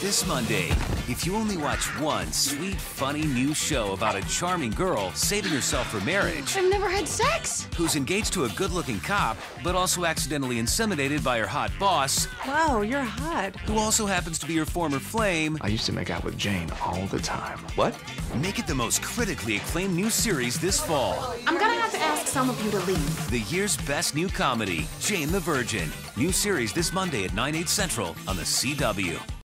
this Monday. If you only watch one sweet, funny new show about a charming girl saving herself for marriage, I've never had sex. who's engaged to a good looking cop, but also accidentally inseminated by her hot boss, Wow, you're hot. who also happens to be her former flame, I used to make out with Jane all the time. What? make it the most critically acclaimed new series this fall. I'm gonna have to ask some of you to leave. The year's best new comedy, Jane the Virgin. New series this Monday at 9, 8 central on the CW.